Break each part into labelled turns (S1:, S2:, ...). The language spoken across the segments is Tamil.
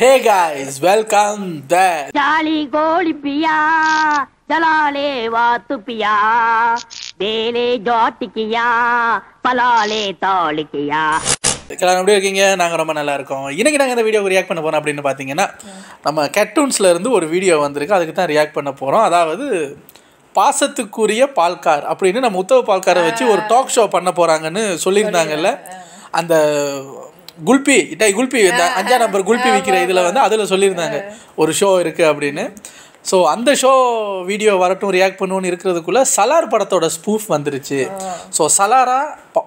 S1: hey guys welcome the
S2: jolly கோழி பியா ஜலாலே வாத்து பியா வேலே ஜாட்டிக்கியா பலாலே
S1: தாளிக்கியா எல்லாரும் எப்படி இருக்கீங்க நாங்கள் ரொம்ப நல்லா இருக்கோம் இன்றைக்கி நாங்கள் இந்த வீடியோக்கு ரியாக்ட் பண்ண போகிறோம் அப்படின்னு பார்த்தீங்கன்னா நம்ம கட்டூன்ஸில் இருந்து ஒரு வீடியோ வந்திருக்கு அதுக்கு தான் ரியாக்ட் பண்ண போகிறோம் அதாவது பாசத்துக்குரிய பால்கார் அப்படின்னு நம்ம உத்தவ பால்காரை வச்சு ஒரு டாக் ஷோ பண்ண போகிறாங்கன்னு சொல்லியிருந்தாங்கல்ல அந்த குல்பி இட்டா குல்பி அஞ்சா நம்பர் குல்பி விற்கிற இதில் வந்து அதில் சொல்லியிருந்தாங்க ஒரு ஷோ இருக்குது அப்படின்னு ஸோ அந்த ஷோ வீடியோ வரட்டும் ரியாக்ட் பண்ணுவோன்னு இருக்கிறதுக்குள்ளே சலார் படத்தோட ஸ்பூஃப் வந்துருச்சு ஸோ சலாரா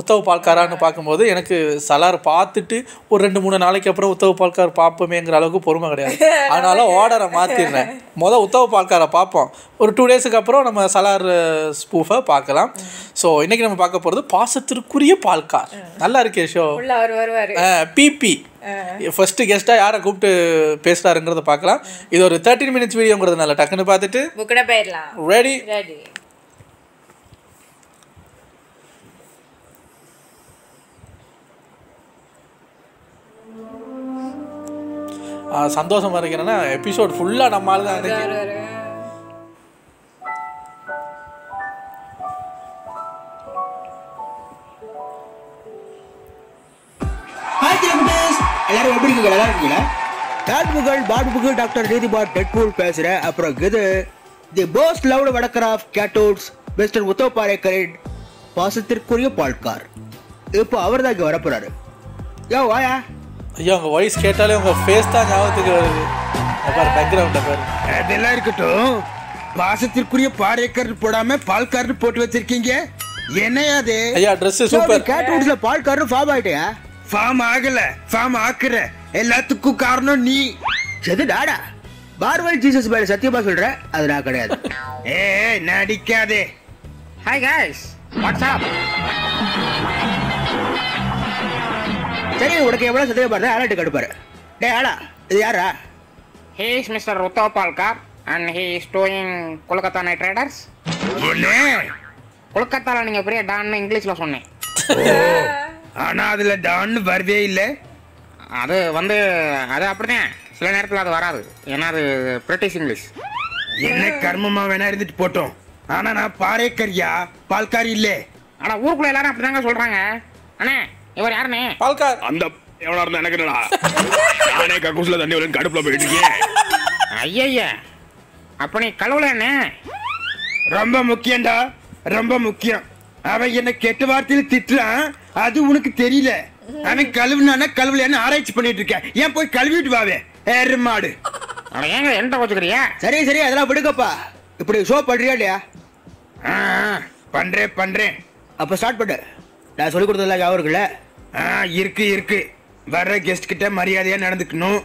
S1: உத்தவ் பால்காரான்னு பார்க்கும்போது எனக்கு சலார் பார்த்துட்டு ஒரு ரெண்டு மூணு நாளைக்கு அப்புறம் உத்தவ் பால்கார் பார்ப்போமேங்கிற அளவுக்கு பொறுமை கிடையாது அதனால ஆர்டரை மாற்றிடுறேன் மொதல் உத்தவ் பால்காரை பார்ப்போம் ஒரு டூ டேஸுக்கு அப்புறம் நம்ம சலார் ஸ்பூஃபை பார்க்கலாம் ஸோ இன்றைக்கி நம்ம பார்க்க போகிறது பாசத்திற்குரிய பால்கார் நல்லா இருக்கே ஷோ பிபி ஃபர்ஸ்ட் கெஸ்ட்டாக யாரை கூப்பிட்டு பேசுகிறாருங்கிறத பார்க்கலாம் இது ஒரு தேர்ட்டின் மினிட்ஸ் வீடியோங்கிறதுனால டக்குன்னு பார்த்துட்டு
S2: புக்குனே போயிடலாம்
S1: ரெடி ரெடி சந்தோஷமா இருக்கிறேன்னா எபிசோட் ஃபுல்லாக நம்மளால தான் தான்
S2: யார் எப்படி இருக்கீங்க நல்லா இருக்கீங்களா தேட் புகழ் பாட் புகழ் டாக்டர் நீதிபாட் டெட்பூல் பேசுகிறேன் அப்புறம் இது தி போஸ்ட் லவ் வடக்கராஃப் கேட்டோட்ஸ் மிஸ்டர் உத்தவ் பாரேக்கரின் பாசத்திற்குரிய பால்கார் இப்போ அவர் தான் இங்கே வரப்போறாரு
S1: யோ வாயா ஐயா உங்கள் வாய்ஸ் கேட்டாலே உங்க ஃபேஸ் தான் ஞாபகத்துக்கு வருது அதெல்லாம் இருக்கட்டும் பாசத்திற்குரிய
S3: பாரேக்கர் போடாம பால்கார்னு போட்டு வச்சிருக்கீங்க என்ன அது ஐயா ட்ரெஸ் சூப்பர் கேட்டோட்ஸ்ல
S2: பால்கார்னு ஃபார்ம் ஆயிட்டேன் ஃபார்ம் ஆகல ஃபார்ம் ஆக்குற எல்லாத்துக்கும் காரணம் நீ செது டாடா பார்வல் ஜீசஸ் மேல சத்தியமா சொல்ற அது நான் கிடையாது ஏ
S4: நடிக்காதே ஹாய் கைஸ் அப்
S2: சரி உனக்கு எவ்வளவு சந்தேகம் பாரு அலர்ட் கடுப்பாரு
S4: டே ஆடா இது யாரா ஹே மிஸ்டர் ருத்தவ் Palghar and he is doing Kolkata Knight Riders கொல்கத்தால நீங்க பெரிய டான்னு இங்கிலீஷ்ல சொன்னேன் ஆனால் அதில் டான்னு வரவே இல்லை அது வந்து அது அப்படிதான் சில நேரத்தில் அது வராது ஏன்னா அது பிரிட்டிஷ் இங்கிலீஷ் என்ன கர்மமாக வேணா இருந்துட்டு போட்டோம் ஆனால் நான் பாறைக்கரியா பால்காரி இல்லை ஆனால் ஊருக்குள்ள எல்லாரும் அப்படிதாங்க சொல்கிறாங்க அண்ணே இவர் யாருண்ணே பால்கார் அந்த எவ்வளோ இருந்தா எனக்கு என்னடா நானே கக்கூசில் தண்ணி வரேன் கடுப்பில் போயிட்டு இருக்கேன் ஐயா அப்போ நீ கழுவுல என்ன
S3: ரொம்ப முக்கியம்டா ரொம்ப முக்கியம் அவன் என்னை கெட்டு வார்த்தையில் திட்டுறான் அது உனக்கு தெரியல அவன் கழுவுல என்ன ஆராய்ச்சி பண்ணிட்டு இருக்கேன் ஏன் போய் கழுவிட்டு வாவே
S2: ஏறுமாடு ஏங்க என்கிட்ட வச்சுக்கிறியா சரி சரி அதெல்லாம் விடுக்கப்பா இப்படி ஷோ பண்றியா இல்லையா பண்றேன் பண்றேன் அப்போ ஸ்டார்ட் பண்ணு நான் சொல்லிக் கொடுத்ததுல ஞாபகம் இருக்குல்ல ஆ, இருக்கு இருக்கு வர்ற கெஸ்ட் கிட்ட மரியாதையா நடந்துக்கணும்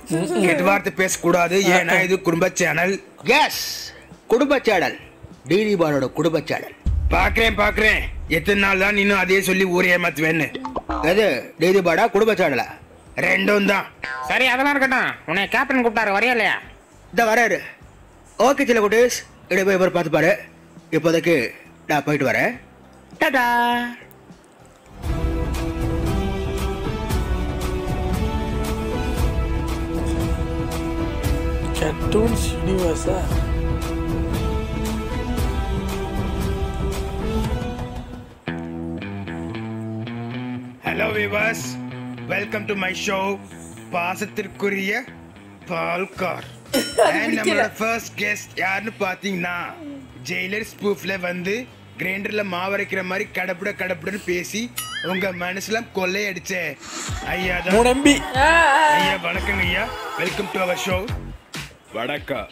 S2: கெட்ட வார்த்தை பேசக்கூடாது ஏன்னா இது குடும்ப சேனல் எஸ் குடும்ப சேனல் டிடி பாலோட குடும்ப சேனல் பாக்குறேன் பாக்குறேன் எத்தனை நாள் தான் இன்னும் அதே சொல்லி ஊரே ஏமாத்துவேன்னு அது பாடா குடும்ப சாடல ரெண்டும் தான் சரி அதெல்லாம் இருக்கட்டும் உன்னை கேப்டன் கூப்பிட்டாரு வரையா இல்லையா இந்த வராரு ஓகே சில குட்டீஸ் இடம் போய் இவர் பார்த்து பாரு இப்போதைக்கு நான் போயிட்டு வரேன் டாடா
S1: கட்டூன் யூனிவர்ஸா
S3: விவாஸ் வெல்கம் டு மை ஷோ பாசத்திற்குரிய பால்கார் நம்மளோட ஃபர்ஸ்ட் கெஸ்ட் யாருன்னு பார்த்தீங்கன்னா ஜெயிலர் ஸ்பூஃப்ல வந்து கிரைண்டர்ல மாவரைக்கிற மாதிரி கடப்புட கடப்புடன்னு பேசி உங்க மனசுல கொள்ளையடிச்ச ஐயா முடம்பி ஐயா வணக்கங்க ஐயா வெல்கம் டு அவர் ஷோ வணக்கம்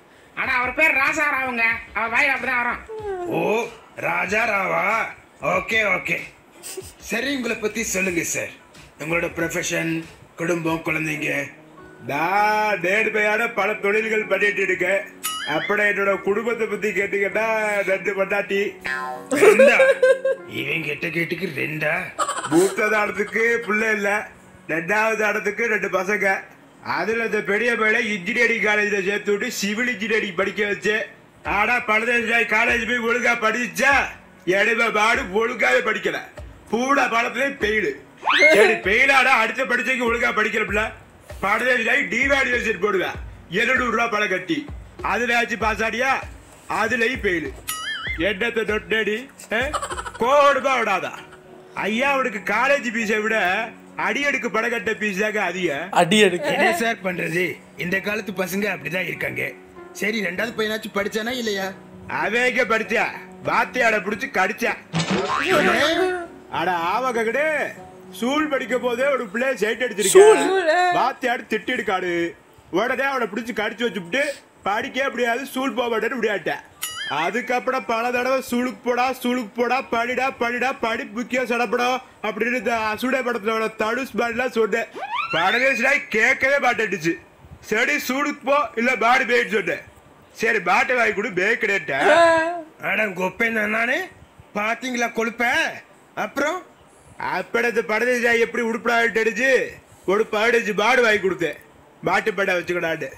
S4: ஆனா அவர் பேர் ராசா ராவுங்க அவர் வாயில் அப்படிதான் வரும் ஓ
S3: ராஜா ராவா ஓகே ஓகே சரி உங்களை பத்தி சொல்லுங்க சார் உங்களோட ப்ரொஃபஷன் குடும்பம் குழந்தைங்க நான் நேர்மையான பல தொழில்கள் பண்ணிட்டு இருக்கேன் அப்படி என்னோட குடும்பத்தை பத்தி கேட்டீங்கன்னா ரெண்டு பண்டாட்டி ரெண்டா இவன் கெட்ட கேட்டுக்கு ரெண்டா மூத்த தாடத்துக்கு பிள்ளை இல்லை ரெண்டாவது தாடத்துக்கு ரெண்டு பசங்க அதில் இந்த பெரிய பிள்ளை இன்ஜினியரிங் காலேஜில் சேர்த்து விட்டு சிவில் இன்ஜினியரிங் படிக்க வச்சு ஆனால் பழுதாய் காலேஜ் போய் ஒழுங்காக படிச்சா எடுமை பாடு ஒழுங்காகவே படிக்கல பூட பழத்துல பெயிலு சரி பெயிலாடா அடுத்த படிச்சதுக்கு ஒழுங்காக படிக்கிறப்பில்ல பழுதாய் டிவேல்யூஷன் போடுவேன் எழுநூறுரூவா பழம் கட்டி அதில் ஆச்சு பாஸ் ஆடியா அதுலேயும் பெயிலு என்னத்தை நொட்டடி கோடுமா விடாதா ஐயா அவனுக்கு காலேஜ் ஃபீஸை விட அடியடுக்கு படகட்ட பீஸ் தாங்க அதிகம் அடியடுக்கு என்ன சார் பண்றது இந்த காலத்து பசங்க அப்படிதான் இருக்காங்க சரி ரெண்டாவது பையனாச்சும் படிச்சானா இல்லையா அவேக படிச்சா வாத்தியாட பிடிச்சி கடிச்சா அட ஆவக கடு சூழ் படிக்க போதே ஒரு பிள்ளை சைட் அடிச்சிருக்கு வாத்தியாடு காடு உடனே அவனை பிடிச்சி கடிச்சு வச்சுட்டு படிக்க முடியாது சூழ் போக மாட்டேன்னு விளையாட்டேன் அதுக்கப்புறம் பல தடவை சுழுக்கு போடா சுழுக்கு போடா படிடா படிடா படி முக்கியம் சடப்படும் அப்படின்னு அசுடை படத்துல தடுஸ் பாடிலாம் சொன்னேன் படலேசிடா கேட்கவே மாட்டேன்டுச்சு சரி சூடுக்கு போ இல்லை பாடி போயிட்டு சொன்னேன் சரி பாட்டை வாங்கி கொடு பேக்கிடேட்டேன் மேடம் கொப்பேன் நானே பார்த்தீங்களா கொழுப்ப அப்புறம் அப்படி இந்த படத்தை எப்படி உடுப்படாட்டு அடிச்சு ஒரு பாடிச்சு பாடு வாங்கி கொடுத்தேன் பாட்டு பாட்டை வச்சுக்கடாண்டு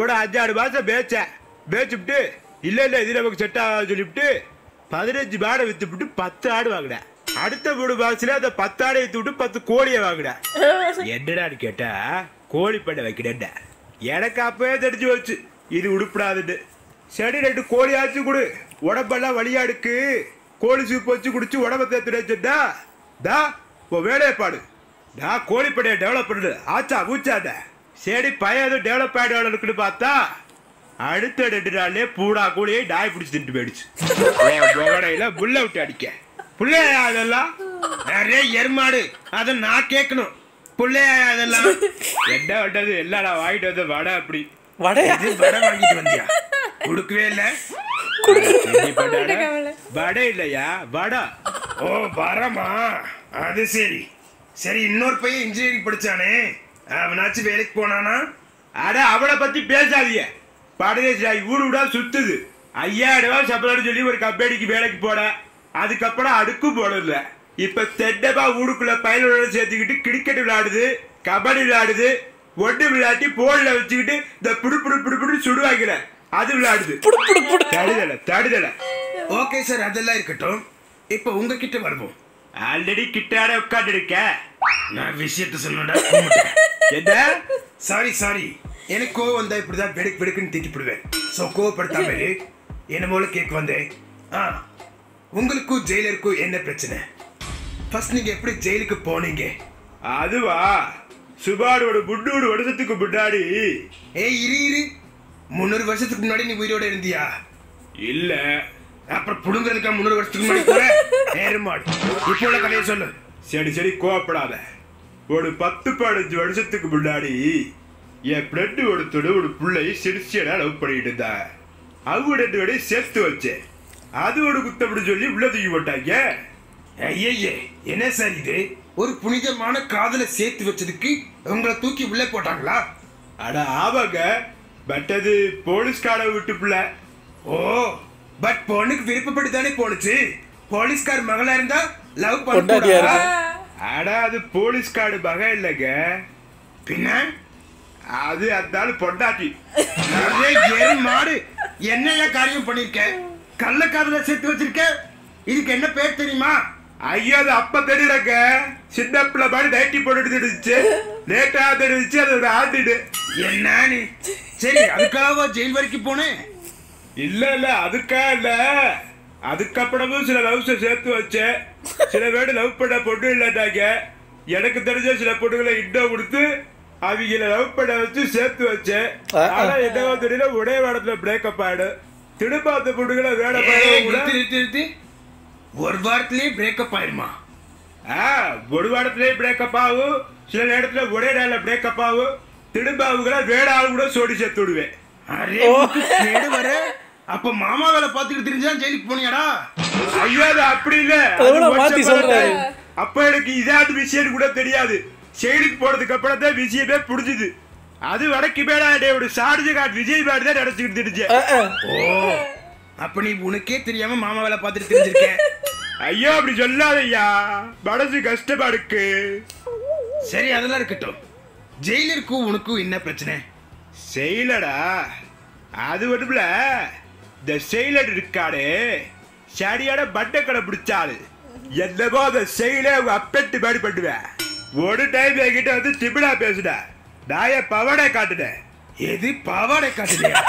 S3: ஒரு அஞ்சாறு மாதம் பேச்சேன் பேச்சுப்பிட்டு இல்லை இல்லை இது நமக்கு செட் ஆகாது சொல்லிவிட்டு பதினஞ்சு மாடை விட்டு பத்து ஆடு வாங்கினேன் அடுத்த மூணு மாசத்துல அந்த பத்து ஆடை வித்து விட்டு பத்து கோழியை வாங்கினேன் என்னடான்னு கேட்டா கோழி பண்ணை வைக்கிறேன்டா எனக்கு அப்பவே தெரிஞ்சு வச்சு இது உடுப்பிடாதுன்னு சரி ரெண்டு கோழி ஆச்சு கொடு உடம்பெல்லாம் வழியாடுக்கு கோழி சூப்பு வச்சு குடிச்சு உடம்ப தேத்துடா தா இப்போ வேலையை பாடு நான் கோழிப்படையை டெவலப் பண்ணு ஆச்சா ஊச்சாண்ட சரி பையன் எதுவும் டெவலப் இருக்குன்னு பார்த்தா அடுத்த ரெண்டு நாள்லே பூடா கூடையே டாய் பிடிச்சி தின்ட்டு போயிடுச்சு புகடையில புல்ல விட்டு அடிக்க புள்ளையா அதெல்லாம் நிறைய எருமாடு அதை நான் கேட்கணும் பிள்ளையா அதெல்லாம் என்ன வட்டது எல்லாடா வாங்கிட்டு வந்த வடை அப்படி வடை வடை வாங்கிட்டு வந்தியா கொடுக்கவே இல்லை வடை இல்லையா வடை ஓ வரமா அது சரி சரி இன்னொரு பையன் இன்ஜினியரிங் படிச்சானே அவனாச்சும் வேலைக்கு போனானா அட அவளை பத்தி பேசாதீங்க படதேசி ஊடு விடா சுத்துது ஐயாயிரம் ரூபாய் சம்பளம்னு சொல்லி ஒரு கம்பெனிக்கு வேலைக்கு போட அதுக்கப்புறம் அடுக்கும் போடல இப்போ தெண்டப்பா ஊடுக்குள்ள பயனோட சேர்த்துக்கிட்டு கிரிக்கெட் விளையாடுது கபடி விளையாடுது ஒட்டு விளையாட்டி போன்ல வச்சுக்கிட்டு இந்த புடு புடு புடு புடு சுடுவாங்கல அது விளையாடுது தடுதல தடுதல ஓகே சார் அதெல்லாம் இருக்கட்டும் இப்போ உங்ககிட்ட வருவோம் ஆல்ரெடி கிட்டாட உட்காந்து இருக்க நான் விஷயத்த சொல்லணும்டா என்ன சாரி சாரி எனக்கு கோவம் வந்தால் இப்படி தான் வெடுக்கு வெடுக்குன்னு திட்டிப்பிடுவேன் ஸோ என்ன என்னமோல கேக் வந்தேன் ஆ உங்களுக்கும் ஜெயிலருக்கும் என்ன பிரச்சனை ஃபர்ஸ்ட் நீங்கள் எப்படி ஜெயிலுக்கு போனீங்க அதுவா சுபாடோட புட்டோட வருஷத்துக்கு முன்னாடி ஏய் இரு இரு முந்நூறு வருஷத்துக்கு முன்னாடி நீ உயிரோட இருந்தியா இல்ல அப்புறம் புடுங்கிறதுக்கா முந்நூறு வருஷத்துக்கு முன்னாடி கூட நேருமாடு இப்போ உள்ள கதையை சொல்லு சரி சரி கோவப்படாத ஒரு பத்து பதினஞ்சு வருஷத்துக்கு முன்னாடி என் ஃப்ரெண்டு ஒருத்தோட ஒரு பிள்ளையை சின்சியராக லவ் பண்ணிட்டு இருந்தா அவங்க ரெண்டு பேரையும் சேர்த்து வச்சேன் அது ஒரு குத்தப்படி சொல்லி உள்ள தூக்கி போட்டாங்க ஐயே என்ன சார் இது ஒரு புனிதமான காதலை சேர்த்து வச்சதுக்கு உங்களை தூக்கி உள்ளே போட்டாங்களா அட ஆவாங்க பட் அது போலீஸ்கார விட்டு பிள்ள ஓ பட் பொண்ணுக்கு விருப்பப்பட்டு தானே போனுச்சு போலீஸ்கார் மகளா இருந்தா லவ் பண்ணாடியா அட அது போலீஸ்கார் மக இல்லைங்க பின்ன அது அதாலும் பொண்டாட்டி நிறைய மாடு என்னைய காரியம் பண்ணிருக்கேன் கள்ள காதல சேர்த்து வச்சிருக்கேன் இதுக்கு என்ன பேர் தெரியுமா ஐயோ அது அப்ப தெரியலங்க சின்ன பிள்ளை மாதிரி நைட்டி போட்டுட்டு தெரிஞ்சிச்சு லேட்டா தெரிஞ்சிச்சு அதோட ஆட்டிடு என்ன நீ சரி அதுக்காக ஜெயில் வரைக்கும் போனேன் இல்ல இல்ல அதுக்காக இல்ல அதுக்கப்புறமும் சில லவ்ஸை சேர்த்து வச்சேன் சில பேர் லவ் பண்ண பொண்ணு இல்லாட்டாங்க எனக்கு தெரிஞ்ச சில பொண்ணுகளை இடம் கொடுத்து அவங்கள லவ் பண்ண வச்சு சேர்த்து வச்சேன் ஆனா என்ன தெரியல ஒரே வாரத்துல பிரேக்கப் ஆயிடு திரும்ப அந்த பொண்ணுகளை வேலை நிறுத்தி ஒரு வாரத்திலேயே பிரேக்கப் ஆயிடுமா ஆ ஒரு வாரத்திலேயே பிரேக்கப் ஆகும் சில நேரத்துல ஒரே நாளில் பிரேக்கப் ஆகும் திரும்ப அவங்கள வேட ஆள் கூட சோடி சேர்த்து விடுவேன் அரே அப்ப மாமா வேலை பாத்துட்டு தெரிஞ்சா ஜெயிலுக்கு போனியாடா ஐயோ அது அப்படி இல்ல அப்ப எனக்கு இதாவது விஷயம் கூட தெரியாது செயலுக்கு போனதுக்கு அப்புறம் தான் பேர் புடிச்சது அது வடக்கு டே ஒரு சார்ஜ் கார்டு விஜய் பேர் தான் நடத்திக்கிட்டு இருந்துச்சு ஓ அப்ப நீ உனக்கே தெரியாம மாமா வேலை பார்த்துட்டு தெரிஞ்சிருக்கேன் ஐயோ அப்படி ஐயா மனசு கஷ்டமா இருக்கு சரி அதெல்லாம் இருக்கட்டும் ஜெயிலருக்கும் உனக்கும் என்ன பிரச்சனை செயலடா அது மட்டும்ல இந்த செயலர் இருக்காரு சரியான பட்டை கடை பிடிச்சாரு என்னவோ அந்த செயலை அவங்க அப்பெட்டு மாதிரி பண்ணுவேன் ஒரு டைம் என்கிட்ட வந்து திமிழா பேசுட நாய பவாடை காட்டுனேன் எது பவாடை காட்டுறியா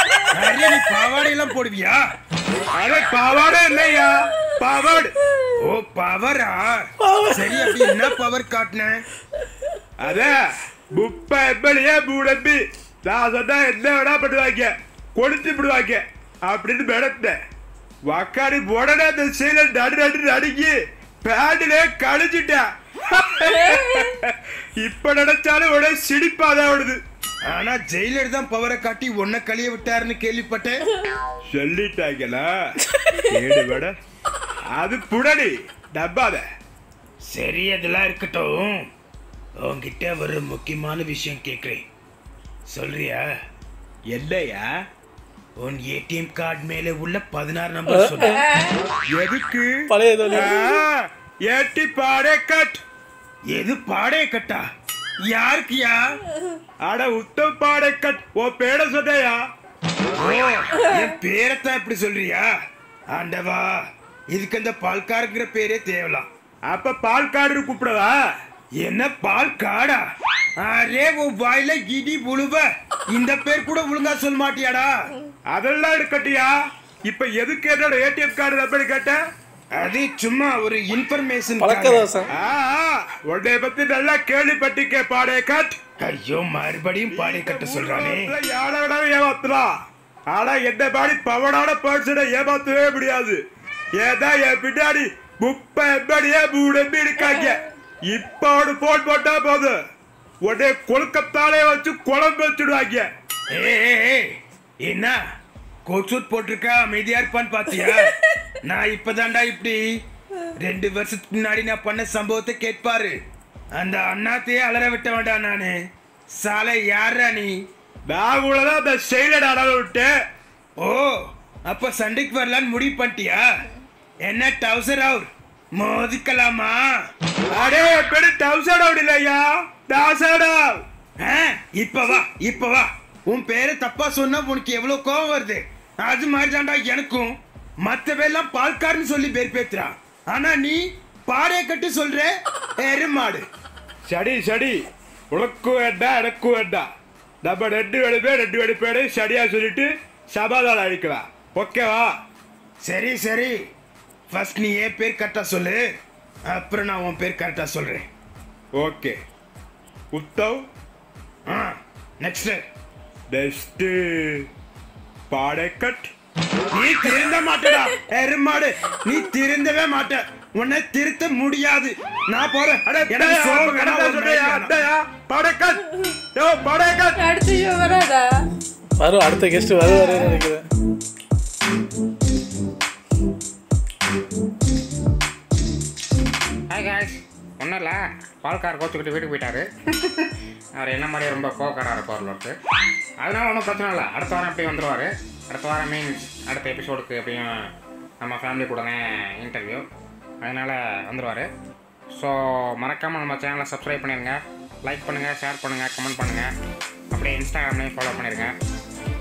S3: நிறைய நீ எல்லாம் போடுவியா
S2: அட பாவாடை இல்லையா
S3: பவாடு ஓ பவரா சரி அப்படி என்ன பவர் காட்டின அத முப்பா எம்எல்ஏ மூடம்பி நான் சொன்னா என்ன வேணா பண்ணுவாங்க கொடுத்து விடுவாங்க அப்படின்னு மிடத்தேன் உக்காடி உடனே அந்த சீலை நடு நடு நடுங்கி பேண்டிலே கழிச்சிட்டேன் இப்ப நினைச்சாலும் ஒரே தான் விடுது ஆனா ஜெயிலர் தான் பவரை காட்டி ஒன்ன கழிய விட்டாருன்னு கேள்விப்பட்டேன் சொல்லிட்டாங்களா ஏடு அது புடடி டப்பாத சரி அதெல்லாம் இருக்கட்டும் உங்ககிட்ட ஒரு முக்கியமான விஷயம் கேட்குறேன் சொல்றியா இல்லையா உன் ஏடிஎம் கார்டு மேலே உள்ள பதினாறு நம்பர் சொல்லு எதுக்கு பழைய ஏட்டி பாடே கட் எது பாடே கட்டா யாருக்கியா அட உத்தம் பாடே கட் ஓ பேட சொன்னையா என் பேரத்தான் எப்படி சொல்றியா ஆண்டவா இதுக்கு அந்த பால்காருங்கிற பேரே தேவலாம் அப்ப பால்காடு கூப்பிடவா என்ன பால் காடா அரே உன் வாயில இடி உழுவ இந்த பேர் கூட ஒழுங்கா சொல்ல மாட்டியாடா அதெல்லாம் இருக்கட்டியா இப்ப எதுக்கு என்னோட ஏடிஎம் கார்டு அப்படின்னு கேட்டேன் அது சும்மா ஒரு இன்ஃபர்மேஷன் பழக்கதோசம் உடைய பத்தி நல்லா கேள்விப்பட்டிருக்க பாடே கட் ஐயோ மறுபடியும் பாடே கட்ட சொல்றானே யாரோட ஏமாத்தலாம் ஆனா எந்த பாடி பவனோட பேசிட ஏமாத்தவே முடியாது ஏதா என் பின்னாடி முப்படியே மூடம்பி இருக்காங்க இப்ப ஒரு போன் போட்டா போதும் உடனே கொழுக்கத்தாலே வச்சு குழம்பு வச்சுடுவாங்க ஏ என்ன கோட் சூட் போட்டிருக்கா அமைதியா இருப்பான்னு பாத்தியா நான் இப்பதான்டா இப்படி ரெண்டு வருஷத்துக்கு முன்னாடி நான் பண்ண சம்பவத்தை கேட்பாரு அந்த அண்ணாத்தையே அலற விட்ட வேண்டாம் நானு சாலை யாரா நீ பேகுல அந்த செயலட விட்டு ஓ அப்ப சண்டைக்கு வரலான்னு முடிவு பண்ணிட்டியா என்ன டவுசர் அவர் மோதிக்கலாமா அடே எப்படி டவுசர் அவர் இல்லையா தாசடா இப்ப வா இப்ப வா உன் பேரை தப்பா சொன்னா உனக்கு எவ்வளவு கோபம் வருது அது மாதிரி தாண்டா எனக்கும் மற்ற பேர்லாம் பால்காரன்னு சொல்லி பேர் பேத்துறா ஆனா நீ பாறையை கட்டி சொல்ற எருமாடு சடி சடி உனக்கு வேண்டா எனக்கு வேண்டா நம்ம ரெண்டு பேர் ரெண்டு பேரு சரியா சொல்லிட்டு சமாதானம் அழிக்கலாம் ஓகேவா சரி சரி ஃபர்ஸ்ட் நீ ஏன் பேர் கரெக்டாக சொல்லு அப்புறம் நான் உன் பேர் கரெக்டாக சொல்கிறேன் ஓகே உத்தவ் ஆ நெக்ஸ்ட்டு நெக்ஸ்ட்டு பாடைக்கட் நீ திருந்த மாட்டடா எருமாடு நீ திருந்தவே மாட்ட உன்னை திருத்த முடியாது நான் போறேன் அட எனக்கு சோகம் கடந்தா சொல்றியா அடயா பாடைக்கட் பாடைக்கட் வரும்
S1: அடுத்த கெஸ்ட் வருவாரு நினைக்கிறேன்
S4: ஒன்றும் இல்லை பால்கார் கோச்சுக்கிட்டு வீட்டுக்கு போயிட்டார் அவர் என்ன மாதிரி ரொம்ப கோக்காராக இருப்பார் ஒருத்தர் அதனால ஒன்றும் பிரச்சனை இல்லை அடுத்த வாரம் அப்படியே வந்துடுவார் அடுத்த வாரம் மீன்ஸ் அடுத்த எபிசோடுக்கு அப்படியும் நம்ம ஃபேமிலி கூட தான் இன்டர்வியூ அதனால் வந்துடுவார் ஸோ மறக்காமல் நம்ம சேனலை சப்ஸ்கிரைப் பண்ணிடுங்க லைக் பண்ணுங்கள் ஷேர் பண்ணுங்கள் கமெண்ட் பண்ணுங்கள் அப்படியே இன்ஸ்டாகிராம்லேயும் ஃபாலோ பண்ணிடுங்க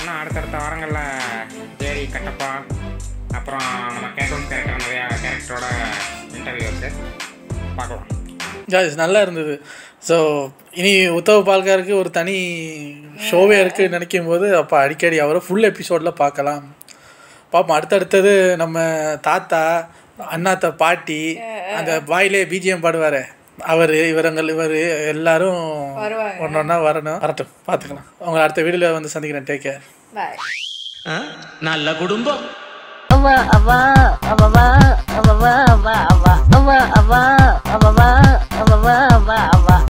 S4: இன்னும் அடுத்தடுத்த வாரங்களில் தேரி கட்டப்பா அப்புறம் நம்ம கேட்டோன் கேரக்டர் நிறையா கேரக்டரோட இன்டர்வியூ இருக்குது
S1: பார்க்கலாம் அது நல்லா இருந்தது ஸோ இனி உத்தவ் பால்காருக்கு ஒரு தனி ஷோவே இருக்குது நினைக்கும் போது அப்போ அடிக்கடி அவரை ஃபுல் எபிசோடில் பார்க்கலாம் பார்ப்போம் அடுத்தடுத்தது நம்ம தாத்தா அண்ணாத்த பாட்டி அந்த வாயிலே பிஜிஎம் பாடுவார் அவர் இவரங்கள் இவர் எல்லாரும் ஒன்று ஒன்றா வரணும் வரட்டும் பார்த்துக்கலாம் உங்களை அடுத்த வீடியோவில் வந்து சந்திக்கிறேன் டேக்
S2: கேர்
S1: நல்ல குடும்பம்
S4: Ava, Ava, Ava, Ava, Ava,